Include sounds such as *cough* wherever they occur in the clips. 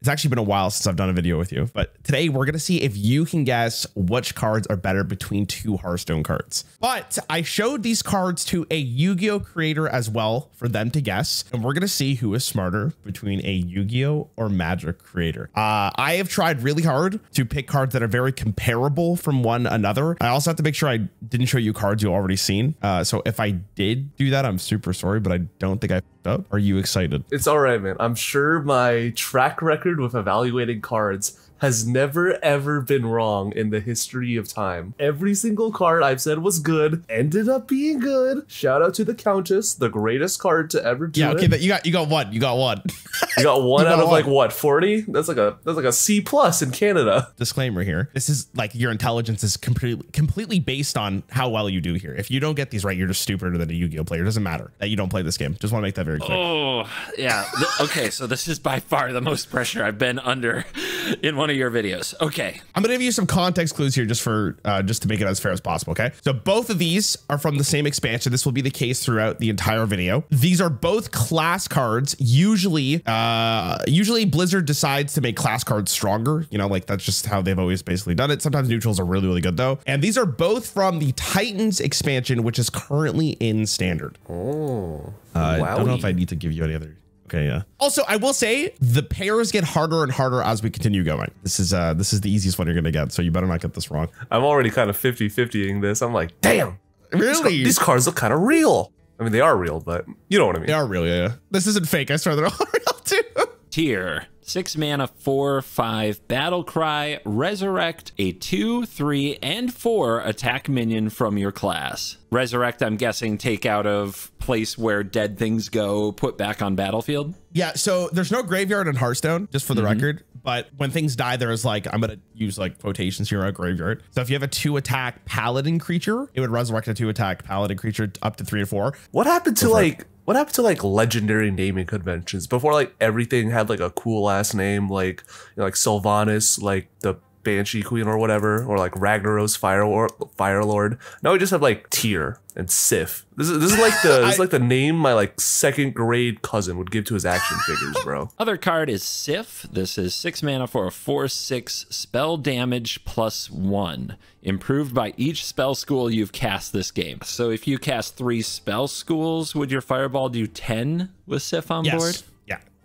It's actually been a while since I've done a video with you, but today we're going to see if you can guess which cards are better between two Hearthstone cards. But I showed these cards to a Yu-Gi-Oh creator as well for them to guess, and we're going to see who is smarter between a Yu-Gi-Oh or Magic creator. Uh, I have tried really hard to pick cards that are very comparable from one another. I also have to make sure I didn't show you cards you already seen. Uh, so if I did do that, I'm super sorry, but I don't think I up. Are you excited? It's all right, man. I'm sure my track record with evaluating cards has never ever been wrong in the history of time. Every single card I've said was good ended up being good. Shout out to the Countess, the greatest card to ever do yeah, okay, it. but you got you got one. You got one. *laughs* You got *laughs* one You out got of one. like what, 40? That's like a that's like a C plus in Canada. Disclaimer here. This is like your intelligence is completely completely based on how well you do here. If you don't get these right, you're just stupider than a Yu-Gi-Oh player. It doesn't matter that you don't play this game. Just want to make that very clear. Oh, yeah. Okay, so this is by far the most pressure I've been under in one of your videos. Okay. I'm gonna give you some context clues here just for uh, just to make it as fair as possible. Okay, so both of these are from the same expansion. This will be the case throughout the entire video. These are both class cards. Usually, uh, usually Blizzard decides to make class cards stronger. You know, like that's just how they've always basically done it. Sometimes neutrals are really really good though. And these are both from the Titans expansion, which is currently in standard. Oh. Uh, I don't know if. I need to give you any other. Okay, yeah. Also, I will say the pairs get harder and harder as we continue going. This is uh this is the easiest one you're gonna get, so you better not get this wrong. I'm already kind of 50-50ing this. I'm like, damn. These, Really? these cards look kind of real. I mean, they are real, but you know what I mean. They are real, yeah. yeah. This isn't fake. I swear they're all *laughs* real too. Tyr. Six mana, four, five, battle cry, resurrect a two, three, and four attack minion from your class. Resurrect, I'm guessing, take out of place where dead things go, put back on battlefield. Yeah, so there's no graveyard in Hearthstone, just for the mhm. record. But when things die, there's like I'm gonna use like quotations here on a graveyard. So if you have a two attack paladin creature, it would resurrect a two attack paladin creature up to three or four. What happened to for it. like what happened to like legendary naming conventions? Before like everything had like a cool ass name like you know, like Sylvanas, like the Banshee Queen or whatever, or like Ragnaros Fire or Fire Lord. Now we just have like Tyr and Sif. This is this is like the *laughs* this is like the name my like second grade cousin would give to his action figures, bro. *laughs* Other card is Sif. This is six mana for a 4 6 spell damage plus one, improved by each spell school you've cast this game. So if you cast three spell schools, would your fireball do 10 with Sif on board? Yes. Yeah.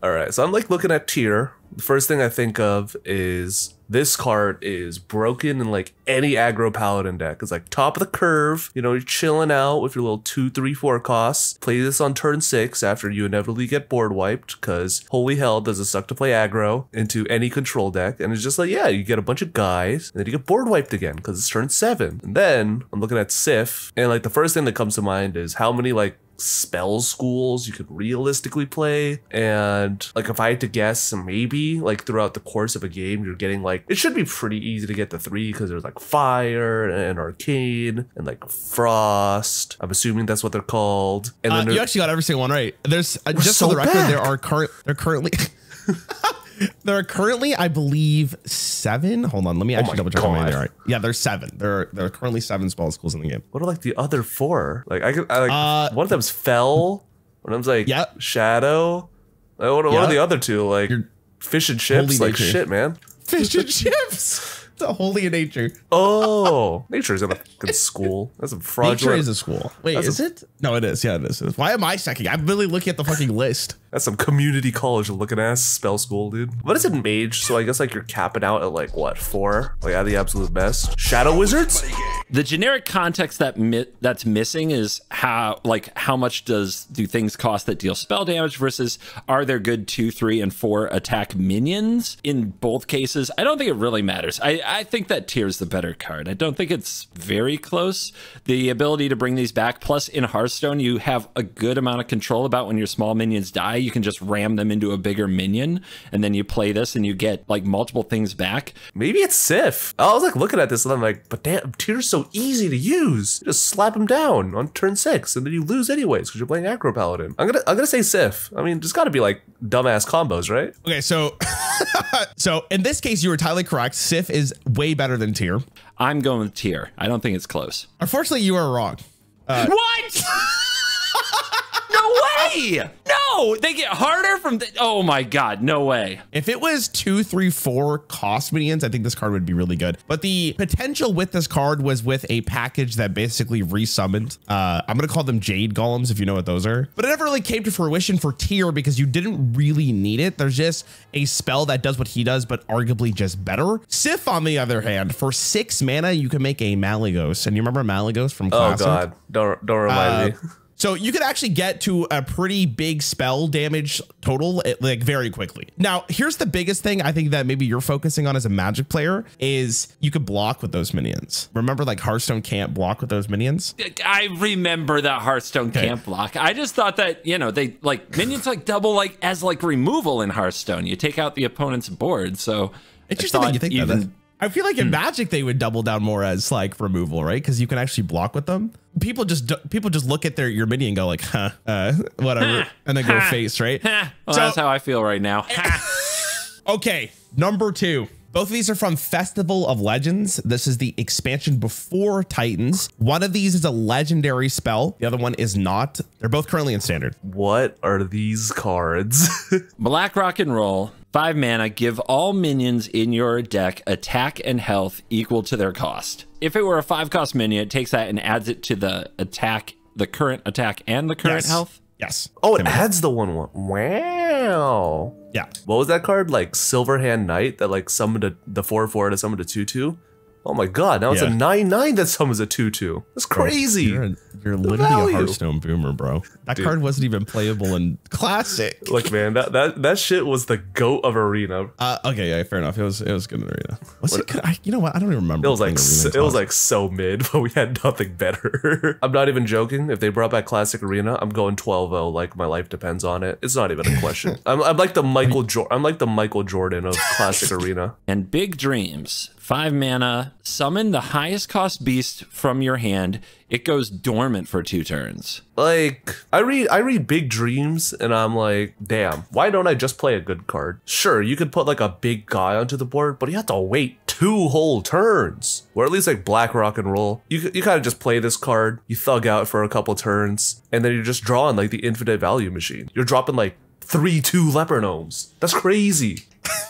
All right, so I'm like looking at Tyr. The first thing I think of is this card is broken in like any aggro paladin deck. It's like top of the curve. You know, you're chilling out with your little two, three, four costs. Play this on turn six after you inevitably get board wiped because holy hell does it suck to play aggro into any control deck. And it's just like, yeah, you get a bunch of guys and then you get board wiped again because it's turn seven. And then I'm looking at Sif and like the first thing that comes to mind is how many like spell schools you could realistically play and like if i had to guess maybe like throughout the course of a game you're getting like it should be pretty easy to get the three because there's like fire and arcane and like frost i'm assuming that's what they're called and Uh, then you actually got every single one right. There's uh, just so for the record, there are current. There currently. *laughs* *laughs* there are currently, I believe, seven. Hold on, let me actually Oh my double check how many God. there are. Yeah, there's seven. There are there are currently seven spell schools in the game. what are like the other four like i could I, like Uh, one of them's fell one of them's like Yeah. shadow like, what, what are the other two like You're- fish and chips Holy like nature. shit man Fish and chips. The holy in nature. Oh, *laughs* nature's in a fucking school. That's some Nature is a school. Wait, That's is it? No, it is. Yeah, it is. It is. Why am I second? I'm really looking at the fucking list. That's some community college looking ass spell school, dude. What is it, mage? So I guess like you're capping out at like what four? Oh, like at the absolute best. Shadow wizards. The generic context that mi- that's missing is how like how much does do things cost that deal spell damage versus are there good two, three, and four attack minions in both cases? I don't think it really matters. I, I think that Tyr's the better card. I don't think it's very close. The ability to bring these back, plus in Hearthstone, you have a good amount of control about when your small minions die. You can just ram them into a bigger minion, and then you play this and you get like multiple things back. Maybe it's Sif. I was like looking at this and I'm like, but damn, Tyr's so easy to use. You just slap him down on turn six and then you lose anyways because you're playing Aggro Paladin. I'm gonna I'm gonna say Sif. I mean, there's got to be like dumbass combos, right? Okay, so *laughs* so in this case, you were entirely correct. Sif is way better than Tyr. I'm going with Tyr. I don't think it's close. Unfortunately, you are wrong. Uh, what? *laughs* no way! No, they get harder from the. Oh my god, no way. If it was two, three, four cost minions, I think this card would be really good. But the potential with this card was with a package that basically resummoned. Uh, I'm gonna call them Jade Golems if you know what those are. But it never really came to fruition for Tyr because you didn't really need it. There's just a spell that does what he does, but arguably just better. Sif, on the other hand, for six mana, you can make a Malygos. And you remember Malygos from Oh Classic? god, don't don't remind Uh, me. So you could actually get to a pretty big spell damage total eh, like very quickly. Now, here's the biggest thing I think that maybe you're focusing on as a magic player is you could block with those minions. Remember like Hearthstone can't block with those minions? I remember that Hearthstone can't block. I just thought that you know they like minions like double like as like removal in Hearthstone. You take out the opponent's board, so It's just that you think even- that. I feel like in Magic they would double down more as like removal, right? Because you can actually block with them. People just people just look at their your mini and go like, huh, uh, whatever, and then go face, right? Ha, well, So- that's how I feel right now. *laughs* Okay, number two. Both of these are from Festival of Legends. This is the expansion before Titans. One of these is a legendary spell. The other one is not. They're both currently in standard. What are these cards? *laughs* Black Rock and Roll, five mana, give all minions in your deck attack and health equal to their cost. If it were a five cost minion, it takes that and adds it to the attack, the current attack, and the current Yes. health. Yes. oh, it adds the one one. Wow. Yeah. What was that card? Like Silverhand Knight that like summoned a, the 4 4 to summon a 2 2? Oh my god, now it's a Yeah. 9 9 that summons a 2 2. That's crazy. You're, a, you're literally value. a Hearthstone boomer, bro. That card wasn't even playable in Classic. Look, man, that, that that shit was the goat of Arena. Uh, okay, yeah, fair enough. It was it was good in arena. Was it good? I, you know what? I don't even remember. It was like so, Arena it was like so mid, *laughs* but we had nothing better. *laughs* I'm not even joking. If they brought back Classic Arena, I'm going 12-0 like my life depends on it. It's not even a question. *laughs* I'm, I'm like the Michael Jor- I'm like the Michael Jordan of Classic Arena. And Big Dreams, five mana, summon the highest cost beast from your hand. It goes dormant for two turns. Like I read I read Big Dreams and I'm like, damn, why don't I just play a good card? Sure, you could put like a big guy onto the board, but you have to wait two whole turns. Or at least like Black Rock and Roll. You you kind of just play this card, you thug out for a couple turns, and then you're just drawing like the infinite value machine. You're dropping like three two leper gnomes. That's crazy. *laughs*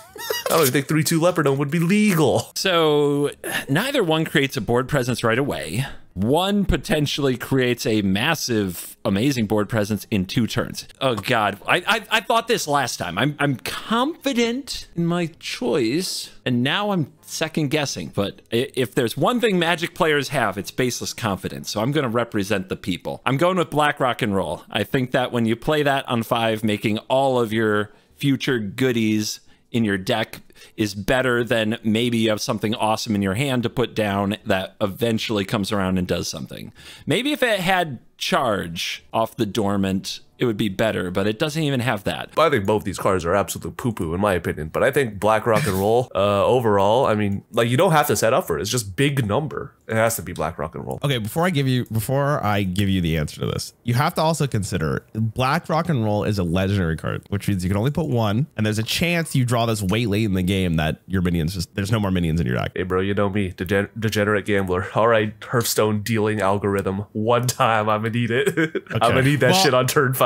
I don't think three two leper would be legal. So neither one creates a board presence right away. One potentially creates a massive, amazing board presence in two turns. Oh God, I I, I thought this last time. I'm I'm confident in my choice, and now I'm second guessing. But if there's one thing Magic players have, it's baseless confidence. So I'm going to represent the people. I'm going with Black Rock and Roll. I think that when you play that on five, making all of your future goodies in your deck is better than maybe you have something awesome in your hand to put down that eventually comes around and does something. Maybe if it had charge off the dormant, it would be better, but it doesn't even have that. I think both these cards are absolute poo poo in my opinion. But I think Black Rock and Roll, *laughs* uh, overall, I mean, like you don't have to set up for it. It's just big number. It has to be Black Rock and Roll. Okay, before I give you before I give you the answer to this, you have to also consider Black Rock and Roll is a legendary card, which means you can only put one, and there's a chance you draw this way late in the game that your minions just there's no more minions in your deck. Hey, bro, you know me, degen- degenerate gambler. *laughs* All right, Hearthstone dealing algorithm. One time, I'm gonna need it. *laughs* I'm gonna need that Well- shit on turn five.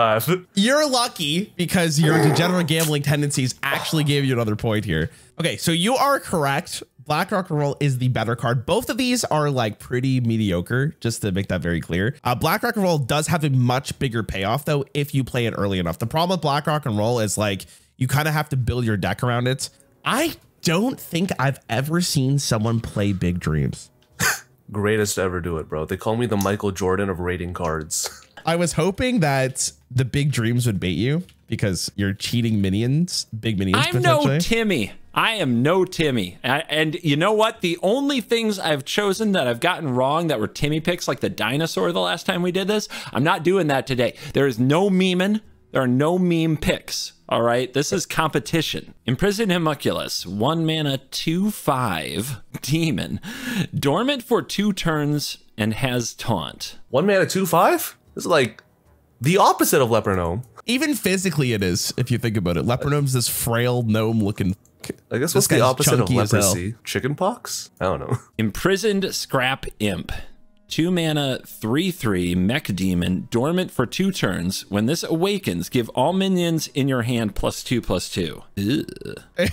You're lucky because your degenerate gambling tendencies actually gave you another point here. Okay, so you are correct. Black Rock and Roll is the better card. Both of these are like pretty mediocre, just to make that very clear. Uh, Black Rock and Roll does have a much bigger payoff though if you play it early enough. The problem with Black Rock and Roll is like you kind of have to build your deck around it. I don't think I've ever seen someone play Big Dreams. *laughs* Greatest to ever do it, bro. They call me the Michael Jordan of rating cards. I was hoping that the Big Dreams would bait you because you're cheating minions, big minions. I'm no. Timmy. I am no Timmy. A- And you know what? The only things I've chosen that I've gotten wrong that were Timmy picks, like the dinosaur the last time we did this, I'm not doing that today. There is no memeing. There are no meme picks. All right. This is competition. Imprison Homunculus, one mana, two five *laughs* demon, dormant for two turns and has taunt. One mana, two five. This is like the opposite of leper gnome. Even physically, it is. If you think about it, Leper Gnome's this frail gnome looking. I guess This what's the guy's opposite of chunky as leprosy? Chicken pox? I don't know. *laughs* Imprisoned Scrap Imp. two mana, three three mech demon, dormant for two turns. When this awakens, give all minions in your hand plus two plus two. Ugh. *laughs*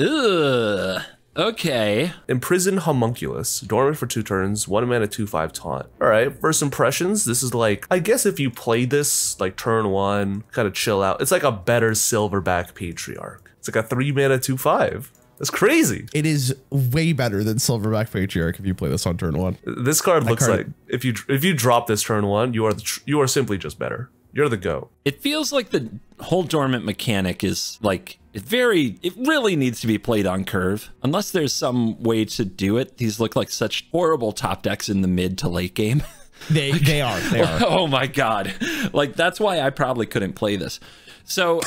Ugh. Okay. Imprison Homunculus, dormant for two turns, one mana, two five taunt. All right, first impressions. This is like, I guess if you played this like turn one, kind of chill out. It's like a better Silverback Patriarch. It's like a three mana, two five. That's crazy. It is way better than Silverback Patriarch if you play this on turn one. This card looks card- like if you if you drop this turn one, you are the tr- you are simply just better. You're the go. It feels like the whole dormant mechanic is like it very it really needs to be played on curve. Unless there's some way to do it. These look like such horrible top decks in the mid to late game. *laughs* They they are they are. *laughs* oh my god. Like that's why I probably couldn't play this. So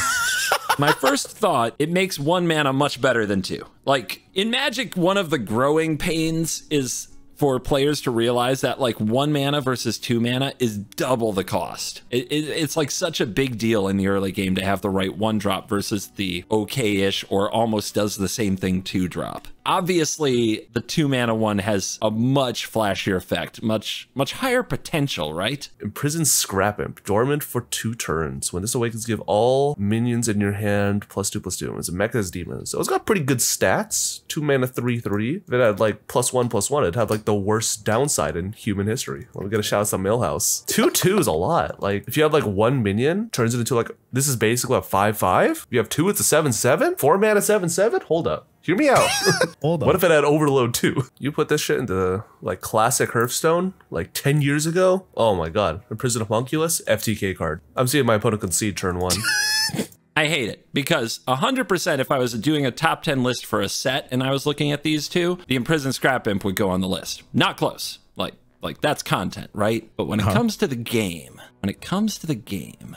my first thought, it makes one mana much better than two. Like in Magic, one of the growing pains is for players to realize that like one mana versus two mana is double the cost. It, it, it's like such a big deal in the early game to have the right one drop versus the okay-ish or almost does the same thing two drop. Obviously, the two mana one has a much flashier effect, much much higher potential, right? Imprison Scrap Imp, dormant for two turns. When this awakens, give all minions in your hand plus two plus two. It's a Mecha's Demon. So it's got pretty good stats. Two mana, three, three. If it had like plus one, plus one, it'd have like the worst downside in human history. Let me get a shout out to Millhouse. Two, two is a lot. Like if you have like one minion, turns it into like, this is basically a five, five. You have two, it's a seven, seven. Four mana, seven, seven. Hold up. Hear me out. *laughs* Hold on. What if it had overload too? You put this shit into like classic Hearthstone like 10 years ago? Oh my god. Imprison Homunculus, FTK card. I'm seeing my opponent concede turn one. *laughs* I hate it because 100% if I was doing a top 10 list for a set and I was looking at these two, the Imprisoned Scrap Imp would go on the list. Not close. Like like that's content, right? But when it uh-huh. comes to the game, when it comes to the game,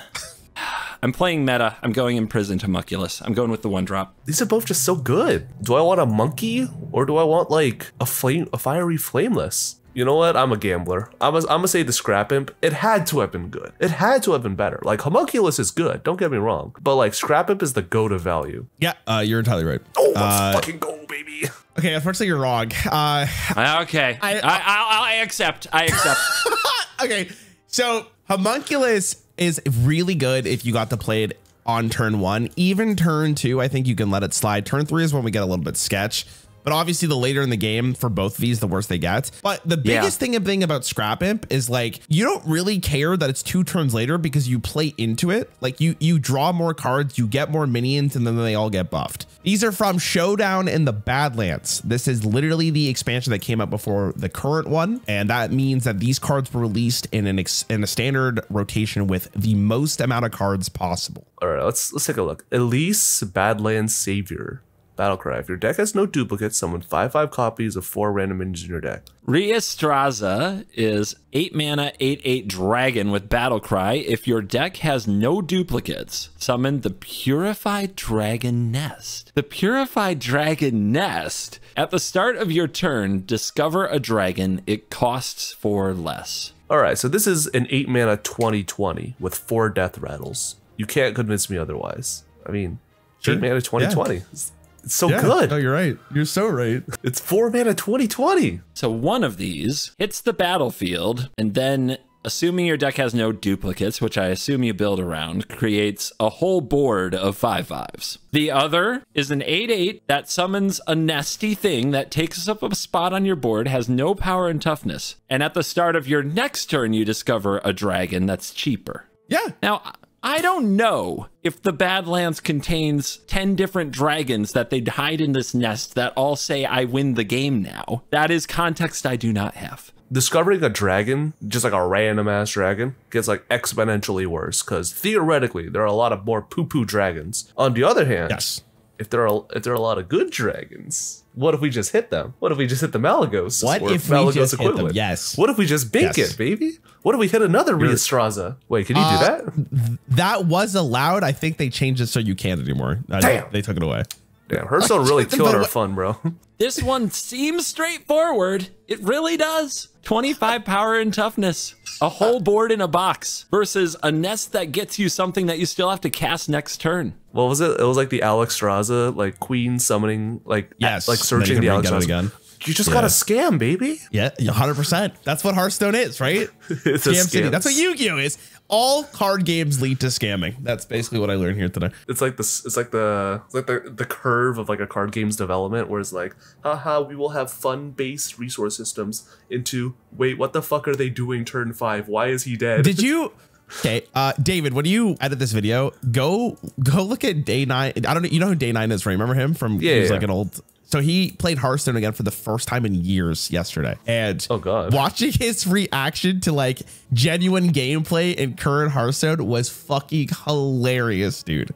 I'm playing meta. I'm going Imprisoned Homunculus. I'm going with the one drop. These are both just so good. Do I want a monkey or do I want like a flame, a fiery flameless? You know what? I'm a gambler. I'm gonna say the Scrap Imp. It had to have been good. It had to have been better. Like Homunculus is good. Don't get me wrong. But like Scrap Imp is the go to value. Yeah, uh, you're entirely right. Oh, let's Uh, fucking go, baby. okay, unfortunately you're wrong. Uh, Uh, Okay. I, I, I, I accept. I accept. *laughs* okay, so homunculus is really good if you got to play it on turn one. Even turn two, I think you can let it slide. Turn three is when we get a little bit sketch. But obviously, the later in the game for both of these, the worse they get. But the Yeah. biggest thing thing about Scrap Imp is like you don't really care that it's two turns later because you play into it. Like you you draw more cards, you get more minions, and then they all get buffed. These are from Showdown in the Badlands. This is literally the expansion that came out before the current one, and that means that these cards were released in an ex- in a standard rotation with the most amount of cards possible. All right, let's let's take a look. Elise Badlands Savior. Battlecry. If your deck has no duplicates, summon 5 5 copies of 4 random minions in your deck. Rheastrasza is 8 mana, 8 8 dragon with Battlecry. If your deck has no duplicates, summon the Purified Dragon Nest. The Purified Dragon Nest. At the start of your turn, discover a dragon. It costs 4 less. All right, so this is an 8 mana 2020 with 4 death rattles. You can't convince me otherwise. I mean, 8 mana 2020. It's, it's so good. you're right. You're so right. It's 4 mana 2020. So one of these hits the battlefield, and then, assuming your deck has no duplicates, which I assume you build around, creates a whole board of five fives. The other is an 8 8 that summons a nasty thing that takes up a spot on your board, has no power and toughness. And at the start of your next turn, you discover a dragon that's cheaper. Yeah. Now, I don't know if the Badlands contains 10 different dragons that they'd hide in this nest that all say, I win the game now. That is context I do not have. Discovering a dragon, just like a random ass dragon, gets like exponentially worse because theoretically there are a lot of more poo poo dragons. On the other hand, Yes. If there are if there are a lot of good dragons, what if we just hit them? What if we just hit the Malygos? What if we Malygos just hit them? Yes. What if we just bink Yes. it, baby? What if we hit another Rheastrasza? Wait, can you Uh, do that? That was allowed. I think they changed it so you can't anymore. Uh, Damn. They took it away. Damn, Hearthstone *laughs* really killed But our fun, bro. *laughs* This one seems straightforward. It really does. 25 power and toughness. A whole board in a box versus a nest that gets you something that you still have to cast next turn. What was it? It was like the Alexstrasza, like Queen summoning, like Yes. like searching the bring Alexstrasza. again. You just got a scam, baby. Yeah, 100%. That's what Hearthstone is, right? *laughs* It's a Scam City. scam. That's what Yu-Gi-Oh is. All card games lead to scamming. That's basically what I learned here today. It's like this. It's like the it's like the the curve of like a card game's development, where it's like, haha, we will have fun based resource systems. Into wait, what the fuck are they doing? Turn five. Why is he dead? Did you *laughs* Okay, uh David, when you edit this video, go go look at Day 9. I don't know, you know who Day 9 is, right? Remember him from Yeah, he was yeah. like an old so he played Hearthstone again for the first time in years yesterday. And Oh, God. watching his reaction to like genuine gameplay in current Hearthstone was fucking hilarious, dude.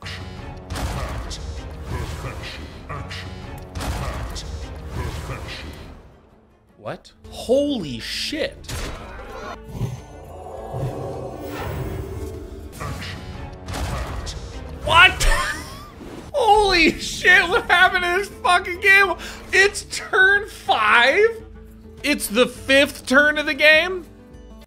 What? Holy shit. What? *laughs* Holy shit, what happened in this fucking game? It's turn five? It's the fifth turn of the game?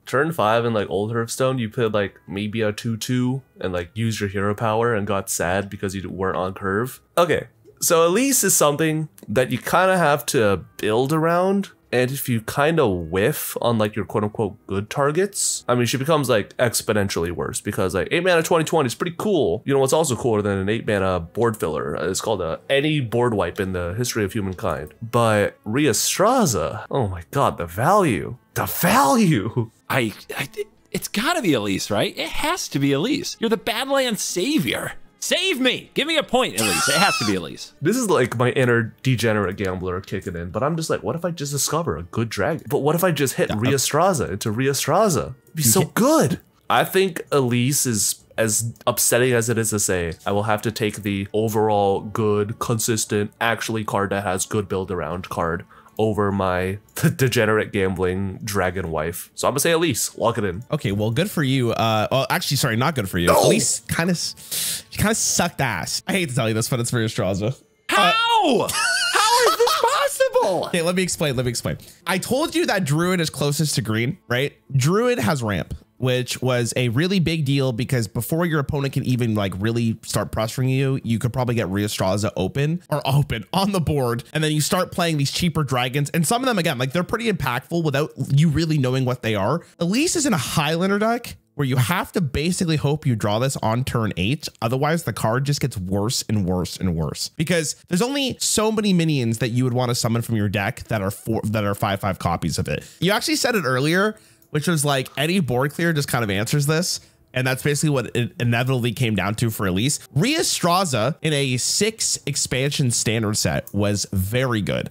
Turn five in like old Hearthstone, you played like maybe a two two and like used your hero power and got sad because you weren't on curve. Okay, so Elise is something that you kind of have to build around. And if you kind of whiff on like your quote unquote good targets, I mean, she becomes like exponentially worse because like 8 mana 2020 is pretty cool. You know what's also cooler than an 8 mana board filler? Uh, It's called a, any board wipe in the history of humankind. But Rheastrasza, oh my god, the value. The value! I, I it's got to be Elise, right? It has to be Elise. You're the Badlands savior. Save me. Give me a point, Elise. It has to be Elise. This is like my inner degenerate gambler kicking in, but I'm just like, what if I just discover a good dragon? But what if I just hit Rheastrasza into Rheastrasza? It'd be so good. I think Elise is as upsetting as it is to say. I will have to take the overall good, consistent, actually card that has good build around card over my *laughs* degenerate gambling dragon wife. So I'm gonna say Elise. Lock it in. Okay, well, good for you. Uh, well, actually, sorry, not good for you. At least kind of, she kind of sucked ass. I hate to tell you this, but it's for Straza. How? *laughs* How is this possible? *laughs* Okay, let me explain. Let me explain. I told you that Druid is closest to green, right? Druid has ramp, which was a really big deal because before your opponent can even like really start pressuring you, you could probably get Rheastrasza open or *laughs* open on the board. And then you start playing these cheaper dragons. And some of them, again, like they're pretty impactful without you really knowing what they are. Elise is in a Highlander deck where you have to basically hope you draw this on turn eight. Otherwise, the card just gets worse and worse and worse because there's only so many minions that you would want to summon from your deck that are four that are five five copies of it. You actually said it earlier, which was like any board clear just kind of answers this. And that's basically what it inevitably came down to for Elise. Rheastrasza in a six expansion standard set was very good.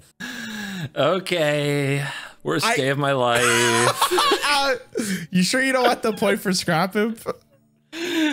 Okay. Worst I- day of my life. *laughs* Uh, you sure you don't want the point for scrap him?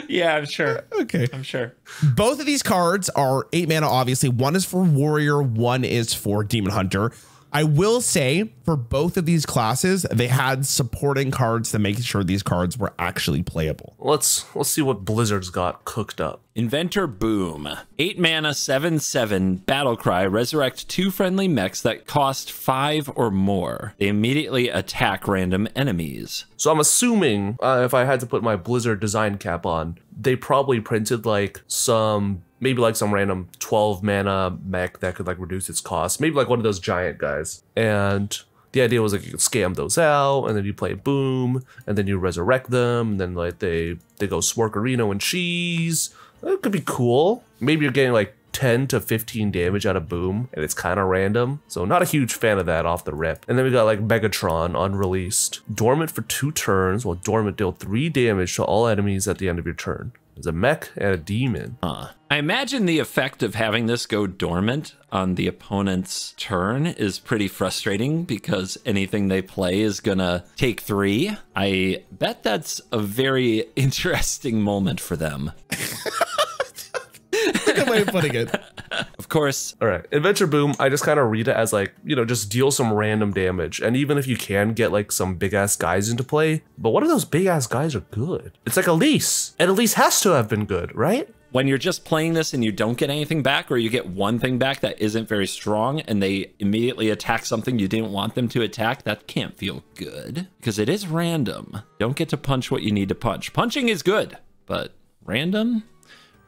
Yeah, I'm sure. Okay. I'm sure. Both of these cards are eight mana, obviously. One is for Warrior, one is for Demon Hunter. I will say for both of these classes, they had supporting cards to make sure these cards were actually playable. Let's let's see what Blizzard's got cooked up. Inventor Boom. 8 mana, 7 7, Battlecry, resurrect two friendly mechs that cost 5 or more. They immediately attack random enemies. So I'm assuming uh, if I had to put my Blizzard design cap on, they probably printed like some maybe like some random 12 mana mech that could like reduce its cost. Maybe like one of those giant guys. And the idea was like you could scam those out and then you play boom and then you resurrect them and then like they they go Sworkarino and cheese. That could be cool. Maybe you're getting like 10 to 15 damage out of boom and it's kind of random so not a huge fan of that off the rip and then we got like megatron unreleased dormant for two turns while dormant deal three damage to all enemies at the end of your turn there's a mech and a demon Huh. I imagine the effect of having this go dormant on the opponent's turn is pretty frustrating because anything they play is gonna take three. I bet that's a very *laughs* interesting moment for them. *laughs* Good way of putting it. *laughs* Of course, all right adventure boom i just kind of read it as like you know just deal some random damage and even if you can get like some big ass guys into play but what if those big ass guys are good it's like elise and elise has to have been good right when you're just playing this and you don't get anything back, or you get one thing back that isn't very strong, and they immediately attack something you didn't want them to attack, that can't feel good because it is random. Don't get to punch what you need to punch. Punching is good, but random?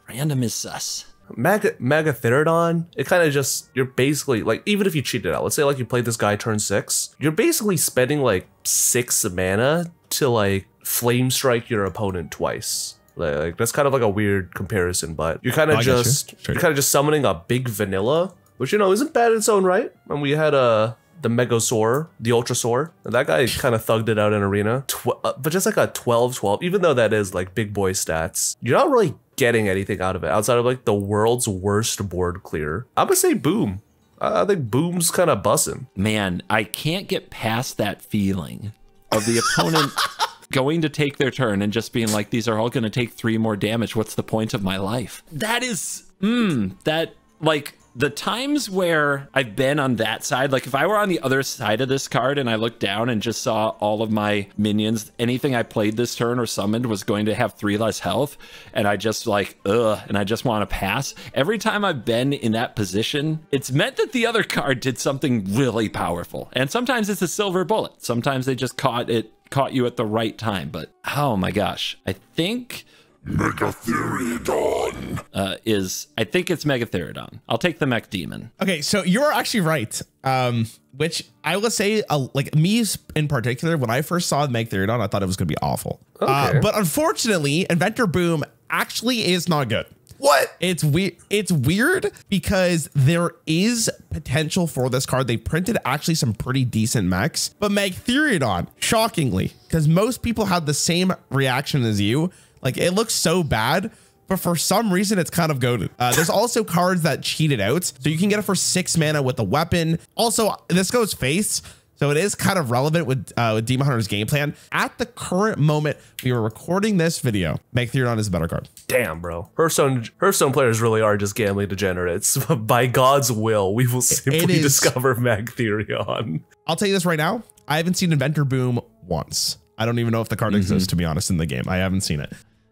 Random is sus. Mega Megatherodon, it kind of just, you're basically, like, even if you cheated out, let's say, like, you played this guy turn six, you're basically spending, like, six mana to, like, flame strike your opponent twice. Like, like, that's kind of like a weird comparison, but you're kind Oh, of I get you. just, Sure. you're kind of just summoning a big vanilla, which, you know, isn't bad in its own right. And we had, uh, the Megasaur, the Ultrasaur. And that guy kind of thugged it out in Arena. Tw- uh, but just like a 12 12, even though that is like big boy stats, you're not really getting anything out of it outside of like the world's worst board clear. I'm gonna say Boom. I I think Boom's kind of bussing. Man, I can't get past that feeling of the opponent *laughs* going to take their turn and just being like, these are all going to take three more damage. What's the point of my life? That is, mmm, that, like, the times where I've been on that side, like if I were on the other side of this card and I looked down and just saw all of my minions, anything I played this turn or summoned was going to have three less health, and I just like, ugh, and I just want to pass. Every time I've been in that position, it's meant that the other *laughs* card did something really powerful. And sometimes it's a silver bullet. Sometimes they just caught it, caught you at the right time. But oh my gosh, I think Megatheriodon. uh, is I think it's Megatherodon. I'll take the Mech Demon. Okay, so you're actually right. Um, which I will say, uh, like me in particular, when I first saw Megatherodon, I thought it was going to be awful. Uh, but unfortunately, Inventor Boom actually is not good. What? It's weird. It's weird because there is potential for this card. They printed actually some pretty decent mechs, but Magtheridon, shockingly, because most people had the same reaction as you. Like it looks so bad, but for some reason it's kind of goaded. Uh, there's also cards that cheat it out, so you can get it for six mana with a weapon. Also, this goes face. So it is kind of relevant with uh, with Demon Hunter's game plan. At the current moment we were recording this video, Magtheridon is a better card. Damn, bro. Hearthstone Hearthstone players really are just gambling degenerates. *laughs* By God's will, we will simply is- discover Magtherion. I'll tell you this right now. I haven't seen Inventor Boom once. I don't even know if the card exists, to be honest, in the game. I haven't seen it.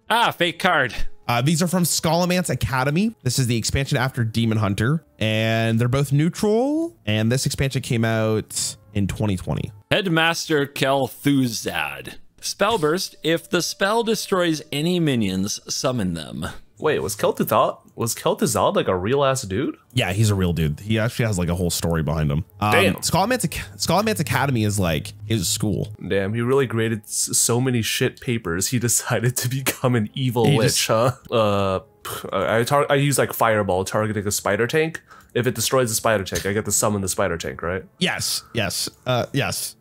Ah, fake card. Uh, these are from Scholomance Academy. This is the expansion after Demon Hunter, and they're both neutral. And this expansion came out in 2020. Headmaster Kel'Thuzad. Spellburst. If the spell destroys any minions, summon them. Wait, was Kel'Thuzad was Kel'Thuzad like a real ass dude? Yeah, he's a real dude. He actually has like a whole story behind him. Um, Damn. Scholomance, Ac- Academy is like his school. Damn, he really graded so many shit papers. He *laughs* decided to become an evil He witch, just- huh? Uh, I tar- I use like fireball targeting a spider tank. If it destroys the spider tank, I get to summon the spider tank, right? Yes, yes, uh, yes.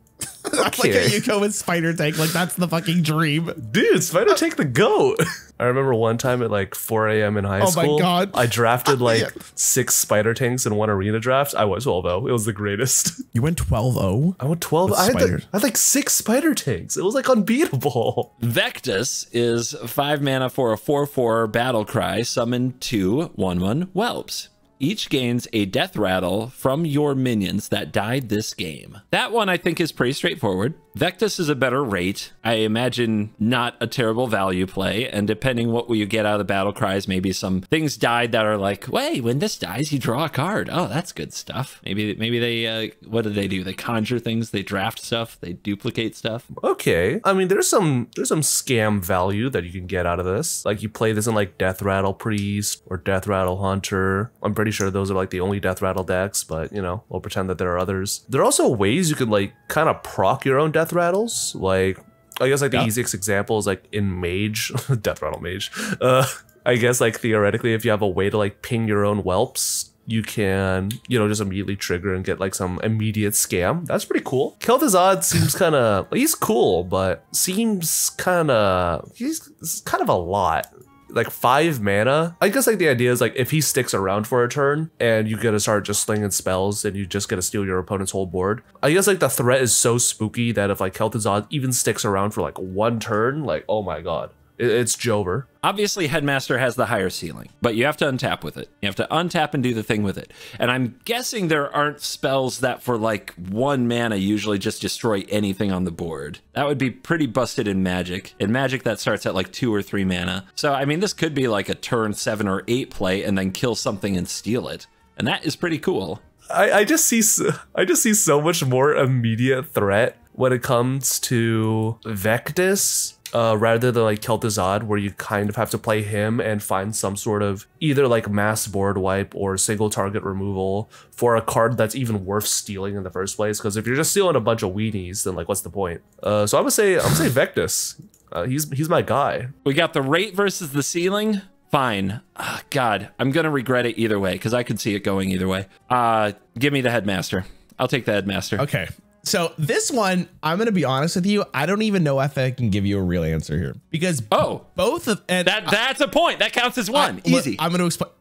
I *laughs* like Okay. how you go with Spider Tank. Like that's the fucking dream. Dude, spider tank the goat. *laughs* I remember one time at like 4 a.m. in high Oh my school. God. I drafted *laughs* like Yeah. six spider tanks in one arena draft. I was 12 0. It was the greatest. You went 12-0? I went 12. With I had, the- I had like six spider tanks. It was like unbeatable. Vectus is 5 mana for a 4 4 battle cry, summon two 1 1 whelps. Each gains a death rattle from your minions that died this game. That one I think is pretty straightforward. Vectus is a better rate. I imagine not a terrible value play. And depending what you get out of the battle cries, maybe some things died that are like, wait, when this dies, you draw a card. Oh, that's good stuff. Maybe maybe they uh, what do they do? They conjure things, they draft stuff, they duplicate stuff. Okay. I mean, there's some there's some scam value that you can get out of this. Like you play this in like Death Rattle Priest or Death Rattle Hunter. I'm pretty sure those are like the only Death Rattle decks, but you know, we'll pretend that there are others. There are also ways you could like kind of proc your own Death Rattles. Like I guess like the Yeah. easiest example is like in Mage, *laughs* Death Rattle Mage. Uh I guess like theoretically if you have a way to like ping your own whelps you can, you know, just immediately trigger and get like some immediate scam. That's pretty cool. Kel'Thuzad seems *laughs* kind of he's cool, but seems kind of he's kind of a lot. Like five mana. I guess like the idea is like if he sticks around for a turn and you get to start just slinging spells and you just get to steal your opponent's whole board. I guess like the threat is so spooky that if like Kel'Thuzad even sticks around for like one turn, like oh my god, it's Jover. Obviously, Headmaster has the higher ceiling, but you have to untap with it. You have to untap and do the thing with it. And I'm guessing there aren't spells that for like one mana usually just destroy anything on the board. That would be pretty busted in Magic. In Magic, that starts at like two or three mana. So, I mean, this could be like a turn seven or eight play and then kill something and steal it. And that is pretty cool. I, I just see s- I just see so much more immediate threat when it comes to Vectus. Uh, rather than like Kel'Thuzad, where you kind of have to play him and find some sort of either like mass board wipe or single target removal for a card that's even worth stealing in the first place. Because if you're just stealing a bunch of weenies, then like what's the point? Uh, so I'm gonna say I'm gonna say Vectus. Uh, he's he's my guy. We got the rate versus the ceiling. Fine. Ah, God, I'm gonna regret it either way because I could see it going either way. Uh, give me the headmaster. I'll take the headmaster. Okay. So this one, I'm gonna be honest with you. I don't even know if I can give you a real answer here because Oh. both of and That that's a point. That counts as one. I- look, Easy. I'm gonna explain.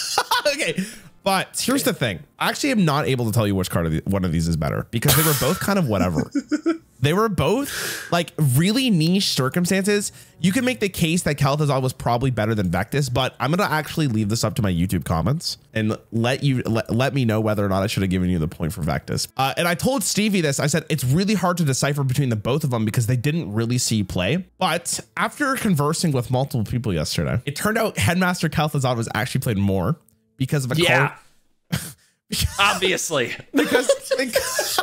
*laughs* okay, but here's the thing. I actually am not able to tell you which card of the, one of these is better because they were both kind of whatever. *laughs* they were both like really niche circumstances. You can make the case that Kel'Thuzad was probably better than Vectus, but I'm gonna actually leave this up to my YouTube comments and let you let, let me know whether or not I should have given you the point for Vectus. Uh, and I told Stevie this. I said it's really hard to decipher between the both of them because they didn't really see play. But after conversing with multiple people yesterday, it turned out Headmaster Kel'Thuzad was actually played more because of a yeah. *laughs* card Obviously. *laughs* because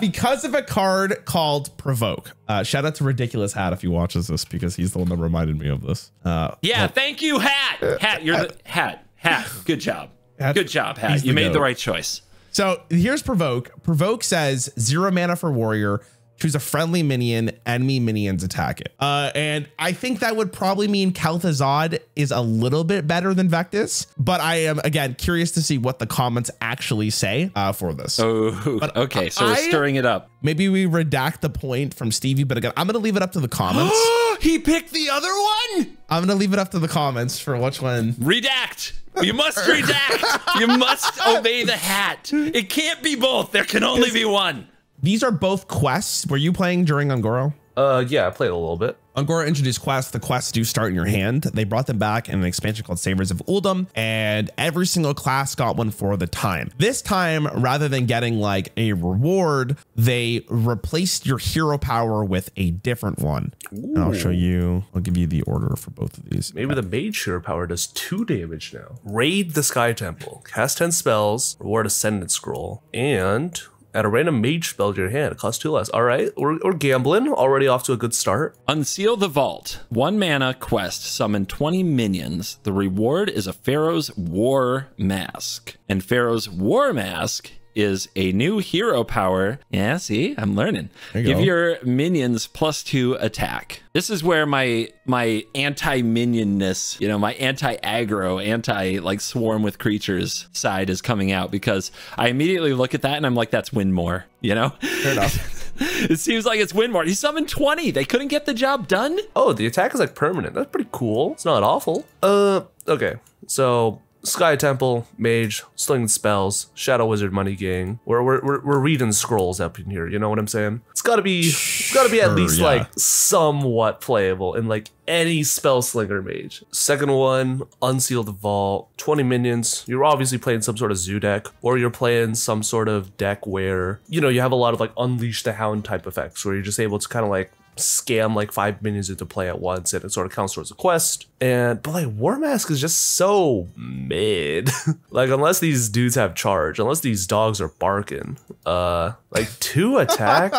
because of a card called provoke. Uh, shout out to ridiculous hat if he watches this because he's the one that reminded me of this. Uh, Yeah. Thank you, Hat. Hat. You're the hat. Hat. Good job. Hat- Good job, Hat. You the made the right choice. so here's provoke. Provoke says zero mana for warrior. Choose a friendly minion. Enemy minions attack it. Uh, and I think that would probably mean Kel'Thuzad is a little bit better than Vectus, But I am again curious to see what the comments actually say uh, for this. Oh, okay. So we're stirring it up. Maybe we redact the point from Stevie. But again, I'm gonna leave it up to the comments. *gasps* he picked the other one. I'm gonna leave it up to the comments for which one Redact. You must redact. You must obey the hat. It can't be both. There can only be one. These are both quests. Were you playing during Un'Goro? Uh, yeah, I played a little bit. Un'Goro introduced quests. The quests do start in your hand. They brought them back in an expansion called Saviors of Uldum, and every single class got one for the time. This time, rather than getting like a reward, they replaced your hero power with a different one. And I'll show you. I'll give you the order for both of these. Maybe the Mage Hero power does two damage now. Raid the Sky Temple. Cast 10 spells, reward Ascendant Scroll, and a random mage spell to your hand. It costs two less. All right, we're, we're gambling. Already off to a good start. Unseal the Vault. One mana quest. Summon 20 minions. The reward is a Pharaoh's War Mask. And Pharaoh's War Mask is a new hero power. Yeah, see, I'm learning. you Give go. your minions plus two attack. This is where my my anti-minionness, you know, my anti-aggro, anti like swarm with creatures side is coming out because I immediately look at that and I'm like, that's win more, you know? Fair enough. *laughs* it seems like it's win more. He summoned 20. They couldn't get the job done. Oh, the attack is like permanent. That's pretty cool. It's not awful. Uh, okay. So Sky Temple, Mage, slinging spells, Shadow Wizard, Money Gang. We're we're we're, we're reading scrolls up in here. You know what I'm saying? It's gotta be it's gotta be at Sure, least yeah. like somewhat playable in like any spell slinger mage. Second one, Unsealed Vault, 20 minions. You're obviously playing some sort of zoo deck, or you're playing some sort of deck where, you know, you have a lot of like Unleash the Hound type effects where you're just able to kind of like scam like five minions into play at once and it sort of counts towards a quest. And but like War Mask is just so mid. *laughs* like unless these dudes have charge, unless these dogs are barking, uh like two *laughs* attack,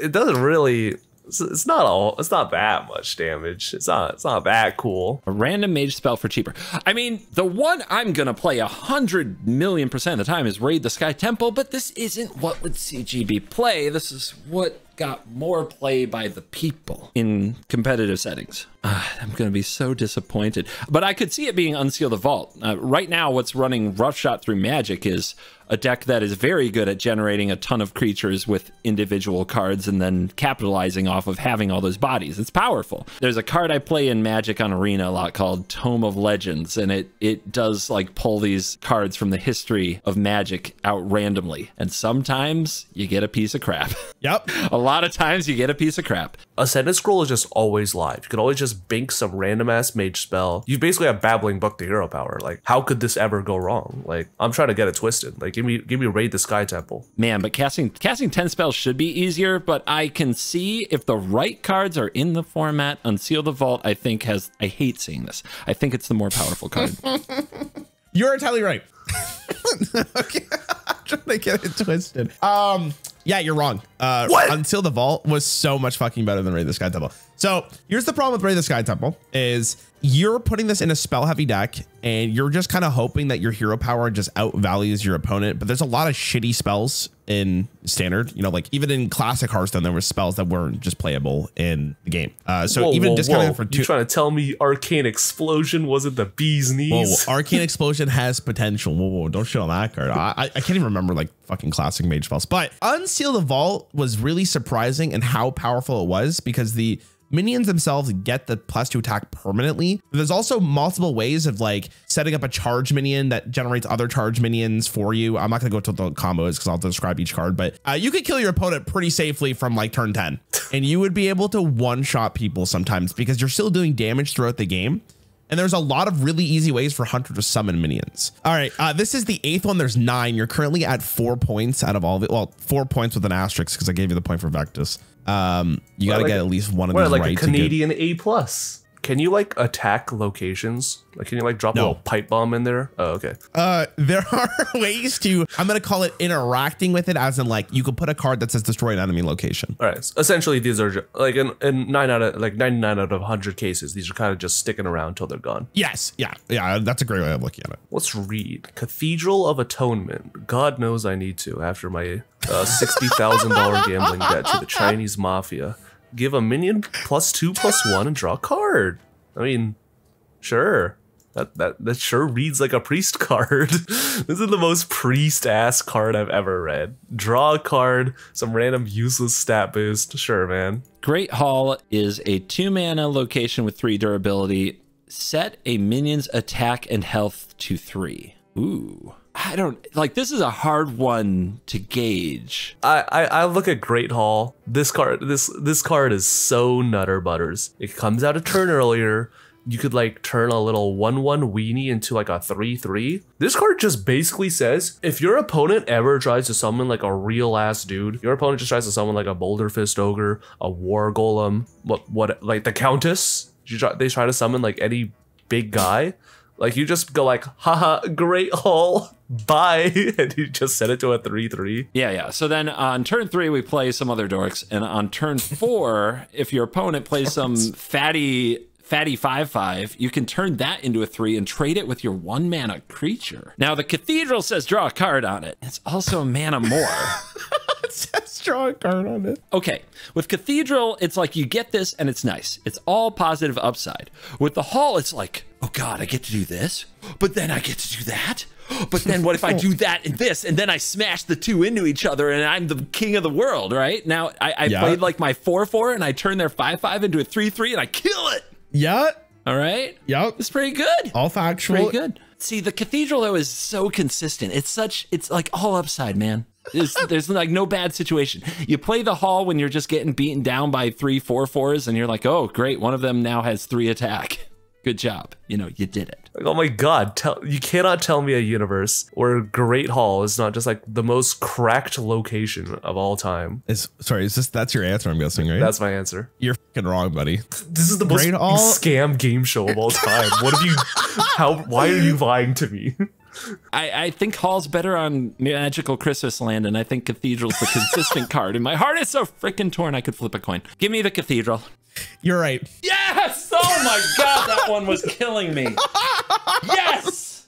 it doesn't really it's, it's not all it's not that much damage. It's not it's not that cool. A random mage spell for cheaper. I mean, the one I'm gonna play a hundred million percent of the time is Raid the Sky Temple, but this isn't what would CGB play. This is what got more play by the people in competitive settings. Ah, I'm gonna be so disappointed. But I could see it being Unseal the Vault. Uh, right now, what's running roughshot through Magic is a deck that is very good at generating a ton of creatures with individual cards and then capitalizing off of having all those bodies. It's powerful. There's a card I play in Magic on Arena a lot called Tome of Legends, and it it does like pull these cards from the history of Magic out randomly. And sometimes you get a piece of crap. *laughs* Yep. a lot of times you get a piece of crap. Ascendant Scroll is just always live. You can always just bink some random ass mage spell. You basically have babbling book to hero power. Like, how could this ever go wrong? Like, I'm trying to get it twisted. Like, give me give me raid the Sky Temple. Man, but casting casting 10 spells should be easier, but I can see if the right cards are in the format, Unseal the Vault, I think has I hate seeing this. I think it's the more powerful card. *laughs* You're entirely right. *laughs* okay. I'm trying to get it twisted. Um, Yeah, you're wrong. Uh, What? Unseal the Vault was so much fucking better than Raid the Sky Temple. So here's the problem with Raid the Sky Temple is you're putting this in a spell heavy deck and you're just kind of hoping that your hero power just outvalues your opponent. But there's a lot of shitty spells in standard. You know, like even in classic Hearthstone, there were spells that weren't just playable in the game. Uh, so Whoa, even whoa, discounting whoa. for You two. trying to tell me Arcane Explosion wasn't the bee's Whoa, knees? *laughs* Arcane Explosion has potential. Whoa, whoa, don't shit on that card. I, I I can't even remember like fucking classic mage spells. But Unseal the Vault was really surprising and how powerful it was because the minions themselves get the plus two attack permanently. There's also multiple ways of like setting up a charge minion that generates other charge minions for you. I'm not gonna go to the combos because I'll describe each card, but uh, you could kill your opponent pretty safely from like turn 10 and you would be able to one shot people sometimes because you're still doing damage throughout the game. And there's a lot of really easy ways for Hunter to summon minions. All right, uh, this is the eighth one. There's nine. You're currently at four points out of all of it. Well, four points with an asterisk because I gave you the point for Vectus. Um, you got to like get at least one of these like right. a to get- Canadian A plus? Can you like attack locations? Like, can you like drop No. a little pipe bomb in there? Oh, okay. Uh, there *laughs* are ways to. I'm gonna call it interacting with it, as in like you could put a card that says destroy an enemy location. All right. So essentially, these are like in, in nine out of like ninety nine out of hundred cases, these are kind of just sticking around until they're gone. Yes, yeah, yeah. That's a great way of looking at it. Let's read Cathedral of Atonement. God knows I need to after my uh, sixty thousand dollar gambling debt to the Chinese mafia. Give a minion plus two plus one and draw a card. I mean, sure. That, that that sure reads like a priest *laughs* card. this is the most priest ass card I've ever read. Draw a card, some random useless stat boost. Sure, man. Great Hall is a two mana location with three durability. Set a minion's attack and health to three. Ooh. I don't like this is a hard one to gauge. I, I, I look at Great Hall. This card this this card is so nutter butters. It comes out a turn earlier. You could like turn a little one one weenie into like a three three. This card just basically says if your opponent ever tries to summon like a real ass dude, your opponent just tries to summon like a Boulder Fist Ogre, a War Golem, what what like the Countess. Try, they try to summon like any big guy. Like you just go like, haha, Great Hall, bye, *laughs* and you just set it to a three three. Yeah, yeah. So then on turn three, we play some other dorks. And on turn *laughs* four, if your opponent plays some fatty fatty 5-5 you can turn that into a 3 and trade it with your one mana creature now the cathedral says draw a card on it it's also a mana more *laughs* *laughs* Let's draw a card on it. Okay, with Cathedral, it's like you get this and it's nice. It's all positive upside. With the Hall, it's like, oh God, I get to do this, but then I get to do that. But then what if I do that and this, and then I smash the two into each other, and I'm the king of the world, right? Now I, I Yeah. played like my four four, and I turn their five five into a three three, and I kill it. Yeah. All right, Yep. it's pretty good. All factual. Pretty good. See, the cathedral though is so consistent. It's such it's like all upside, man. There's, there's like no bad situation. You play the hall when you're just getting beaten down by three four fours, and you're like, oh great, one of them now has three attack. Good job. You know, you did it. Like, oh my god, tell you cannot tell me a universe where Great Hall is not just like the most cracked location of all time. Is sorry, is this that's your answer? I'm guessing, right? That's my answer. You're fucking wrong, buddy. This is the most Great Hall- scam game show of all time. what have you how why are you lying to me? *laughs* I, I think Hall's better on Magical Christmas Land, and I think Cathedral's the consistent *laughs* card. And my heart is so freaking torn I could flip a coin. Give me the Cathedral. You're right. Yes! Oh my god, that one was killing me. Yes!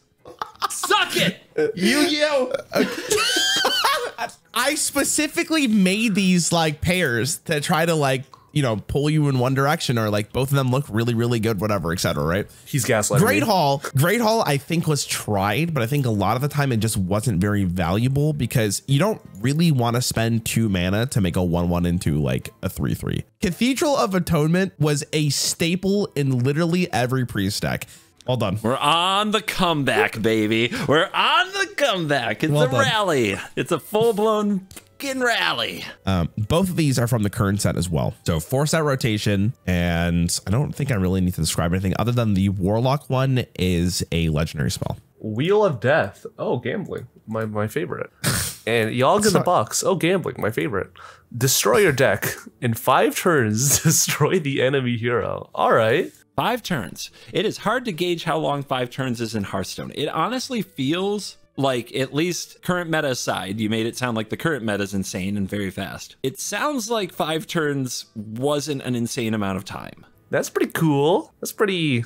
Suck it! Yu-Gi-Oh! *laughs* I specifically made these like pairs to try to like you know pull you in one direction or like both of them look really really good whatever etc right He's gaslighting great me. hall great hall i think was tried but i think a lot of the time it just wasn't very valuable because you don't really want to spend two mana to make a one one into like a three three cathedral of atonement was a staple in literally every priest deck well done We're on the comeback, baby. We're on the comeback. It's Well a done. rally. It's a full blown fucking rally. Um, both of these are from the current set as well. So four set rotation, and I don't think I really need to describe anything other than the Warlock one is a legendary spell. Wheel of Death. Oh, gambling. My my favorite. *laughs* And Yogg in the box. Oh, gambling. My favorite. Destroy your deck. In five turns, *laughs* destroy the enemy hero. All right. Five turns. It is hard to gauge how long five turns is in Hearthstone. It honestly feels like at least current meta aside, you made it sound like the current meta is insane and very fast. It sounds like five turns wasn't an insane amount of time. That's pretty cool. That's pretty.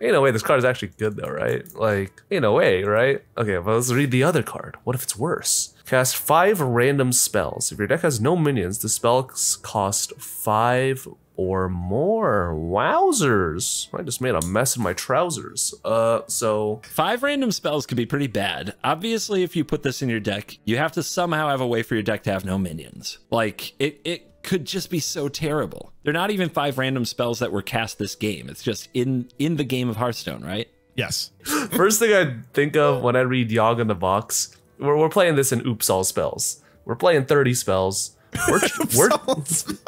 In a way, this card is actually good though, right? Like, in a way, right? Okay, well, let's read the other card. What if it's worse? Cast five random spells. If your deck has no minions, the spells cost five or more. Wowzers. I just made a mess in my trousers. Uh, so Five random spells could be pretty bad. Obviously, if you put this in your deck, you have to somehow have a way for your deck to have no minions. Like it, it could just be so terrible. They're not even five random spells that were cast this game. It's just in in the game of Hearthstone, right? Yes. *laughs* First thing I think of when I read Yogg in the box, we're, we're playing this in oops all spells. We're playing 30 spells. *laughs* We're, we're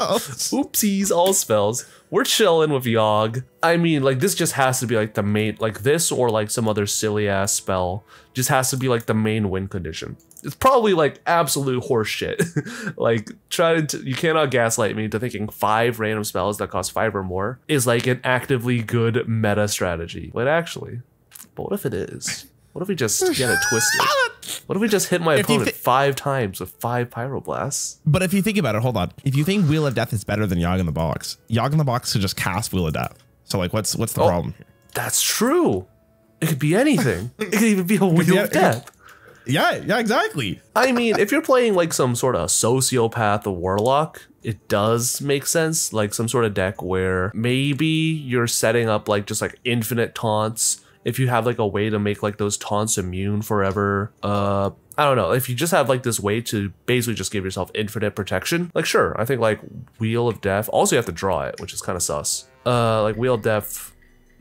oopsies all spells. We're chilling with Yogg. I mean, like this just has to be like the main, like this or like some other silly ass spell. Just has to be like the main win condition. It's probably like absolute horseshit. *laughs* like try to, you cannot gaslight me into thinking five random spells that cost five or more is like an actively good meta strategy. But actually, but what if it is? What if we just get it twisted? What if we just hit my you opponent five times with five pyroblasts? But if you think about it, hold on. If you think Wheel of Death is better than Yogg in the Box, Yogg in the Box could just cast Wheel of Death. So like, what's what's the Oh. problem here? That's true. It could be anything. *laughs* it could even be a wheel Yeah, of death. Yeah, yeah, exactly. I mean, if you're playing like some sort of sociopath or warlock, it does make sense. Like some sort of deck where maybe you're setting up like just like infinite taunts. If you have like a way to make like those taunts immune forever, uh, I don't know. If you just have like this way to basically just give yourself infinite protection, like sure, I think like Wheel of Death. Also, you have to draw it, which is kind of sus. Uh, like Wheel of Death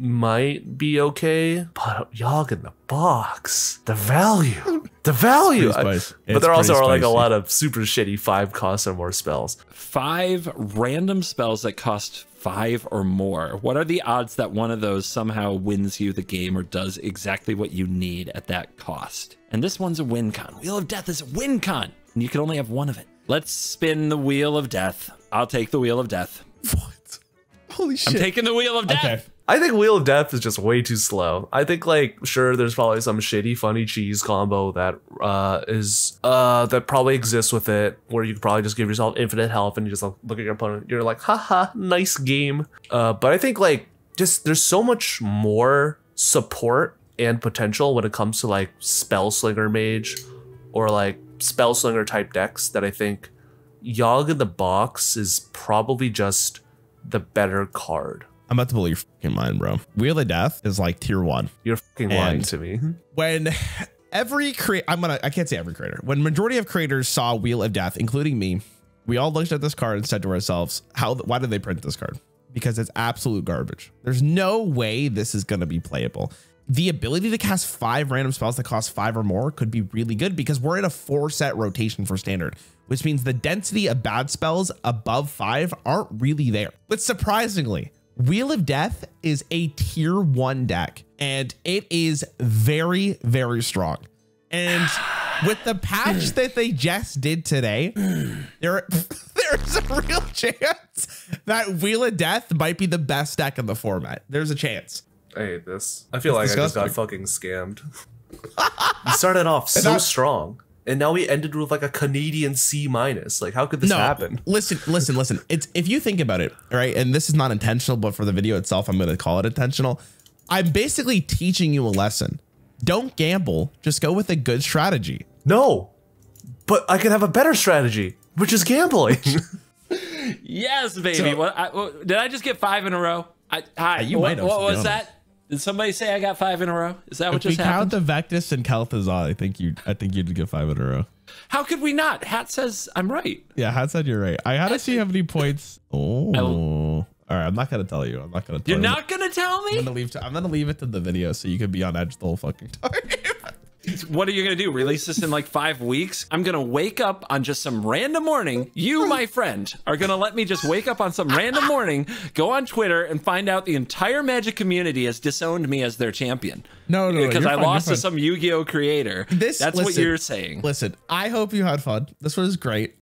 might be okay, but Yogg in the box, the value, the value. It's I- but there also are like a lot of super shitty five cost or more spells. Five random spells that cost five or more. What are the odds that one of those somehow wins you the game or does exactly what you need at that cost? And this one's a win con. Wheel of Death is a win con, and you can only have one of it. Let's spin the Wheel of Death. I'll take the Wheel of Death. What? Holy shit. I'm taking the Wheel of Death. okay. I think Wheel of Death is just way too slow. I think like sure there's probably some shitty funny cheese combo that uh is uh that probably exists with it where you could probably just give yourself infinite health and you just like, look at your opponent you're like haha nice game. Uh but I think like just there's so much more support and potential when it comes to like spell slinger mage or like spell slinger type decks that I think Yogg in the box is probably just the better card. I'm about to blow your fucking mind, bro. Wheel of Death is like tier one. You're fucking lying to me. When every create, I'm gonna, I can't say every creator. When majority of creators saw Wheel of Death, including me, we all looked at this card and said to ourselves, "How? Why did they print this card? Because it's absolute garbage. There's no way this is gonna be playable." The ability to cast five random spells that cost five or more could be really good because we're in a four set rotation for standard, which means the density of bad spells above five aren't really there. But surprisingly, Wheel of Death is a tier one deck and it is very, very strong. And *sighs* with the patch that they just did today, *clears throat* there *laughs* there's a real chance that Wheel of Death might be the best deck in the format. There's a chance. I hate this. I feel It's like I just got fucking scammed. *laughs* we started off so strong, and now we ended with like a Canadian C minus. Like, how could this happen? Listen, listen, listen. It's if you think about it, right? And this is not intentional, but for the video itself, I'm going to call it intentional. I'm basically teaching you a lesson. Don't gamble. Just go with a good strategy. No, but I could have a better strategy, which is gambling. *laughs* Yes, baby. So- what, I, what- did I just get five in a row? I, hi. Uh, you what, might have, what to be was that? Did somebody say I got five in a row? Is that what just happened? If we count the Vectus and Kel'Thuzad, I think you, I think you'd get five in a row. How could we not? Hat says I'm right. Yeah, Hat said you're right. I had to see how many points. *laughs* Oh, all right. I'm not gonna tell you. I'm not gonna. Tell You're you. not gonna tell me. I'm gonna leave. To, I'm gonna leave it to the video so you can be on edge the whole fucking *laughs* time. What are you gonna do? Release this in like five weeks? I'm gonna wake up on just some random morning. You, my friend, are gonna let me just wake up on some random morning, go on Twitter, and find out the entire Magic community has disowned me as their champion. No, no, no, because I fine, lost to some Yu-Gi-Oh creator. This- That's what you're saying. Listen, I hope you had fun. This was great.